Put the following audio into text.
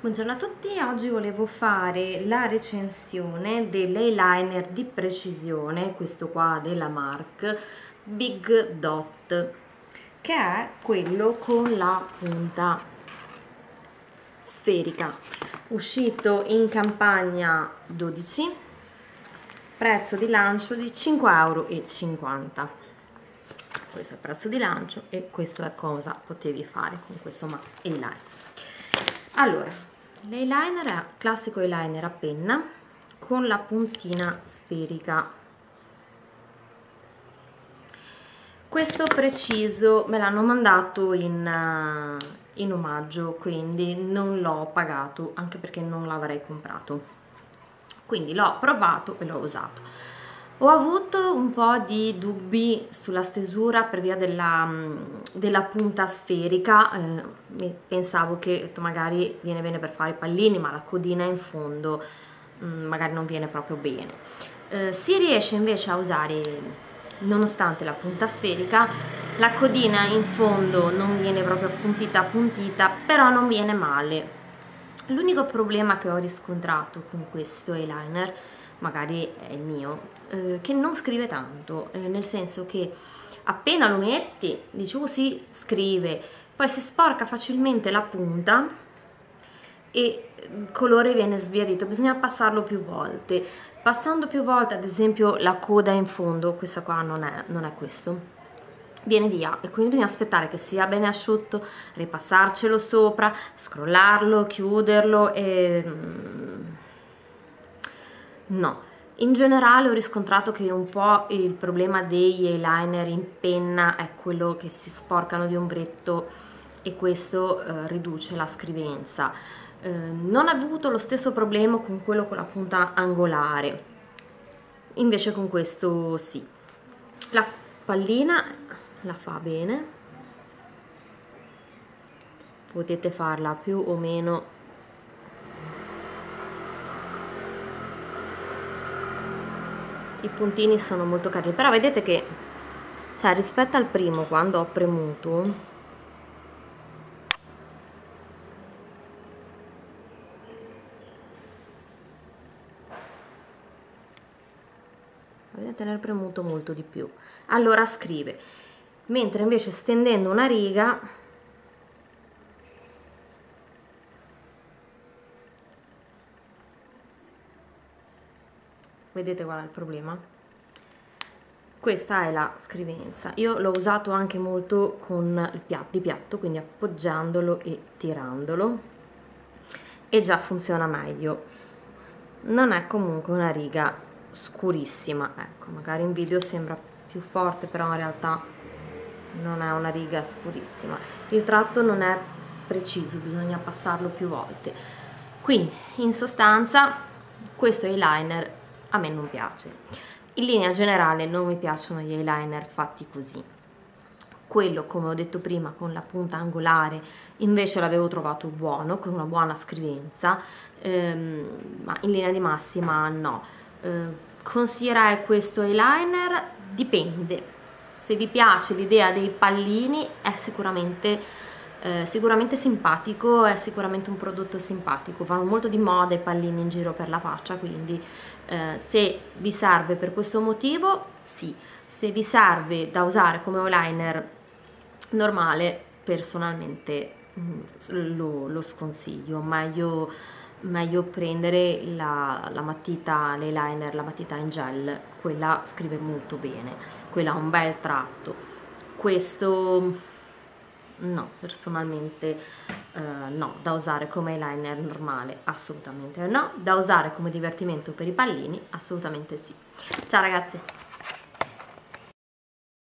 Buongiorno a tutti, oggi volevo fare la recensione dell'eyeliner di precisione, questo qua della Mark Big Dot, che è quello con la punta sferica, uscito in campagna 12, prezzo di lancio di 5,50 euro. Questo è il prezzo di lancio e questo è cosa potevi fare con questo mask eyeliner. Allora, l'eyeliner è classico eyeliner a penna con la puntina sferica. Questo preciso me l'hanno mandato in, uh, in omaggio quindi non l'ho pagato anche perché non l'avrei comprato. Quindi l'ho provato e l'ho usato ho avuto un po' di dubbi sulla stesura per via della, mm, della punta sferica, eh, pensavo che magari viene bene per fare i pallini ma la codina in fondo mh, mm, magari non viene proprio bene. Eh, si riesce invece a usare, nonostante la punta sferica, la codina in fondo non viene proprio puntita puntita, però non viene male. L'unico problema che ho riscontrato con questo eyeliner magari è il mio, eh, che non scrive tanto, eh, nel senso che appena lo metti, dici oh sì, scrive, poi si sporca facilmente la punta e il colore viene sbiadito, bisogna passarlo più volte. Passando più volte, ad esempio la coda in fondo, questa qua non è, non è questo, viene via. E quindi bisogna aspettare che sia bene asciutto, ripassarcelo sopra, scrollarlo, chiuderlo e mm, No, in generale ho riscontrato che un po' il problema degli eyeliner in penna è quello che si sporcano di ombretto e questo eh, riduce la scrivenza. Eh, non ho avuto lo stesso problema con quello con la punta angolare, invece con questo sì. La pallina la fa bene, potete farla più o meno i puntini sono molto carini. Però vedete che cioè rispetto al primo quando ho premuto vedete nel premuto molto di più. Allora scrive mentre invece stendendo una riga vedete qual è il problema? questa è la scrivenza. Io l'ho usato anche molto con il piatto, di piatto quindi appoggiandolo e tirandolo. E già funziona meglio. Non è comunque una riga scurissima ecco magari in video sembra più forte però in realtà non è una riga scurissima. Il tratto non è preciso bisogna passarlo più volte. Quindi in sostanza questo eyeliner a me non piace. In linea generale non mi piacciono gli eyeliner fatti così. Quello, come ho detto prima, con la punta angolare, invece l'avevo trovato buono, con una buona scrivenza, ehm, ma in linea di massima no. Eh, consiglierei questo eyeliner? Dipende. Se vi piace l'idea dei pallini è sicuramente eh, sicuramente simpatico, è sicuramente un prodotto simpatico, vanno molto di moda i pallini in giro per la faccia, quindi eh, se vi serve per questo motivo, sì, se vi serve da usare come eyeliner normale, personalmente mm, lo, lo, sconsiglio, meglio, meglio prendere la, la matita, l'eyeliner, la matita in gel, quella scrive molto bene, quella ha un bel tratto. Questo no, personalmente eh, no, da usare come eyeliner normale assolutamente no, da usare come divertimento per i pallini assolutamente sì. Ciao ragazzi!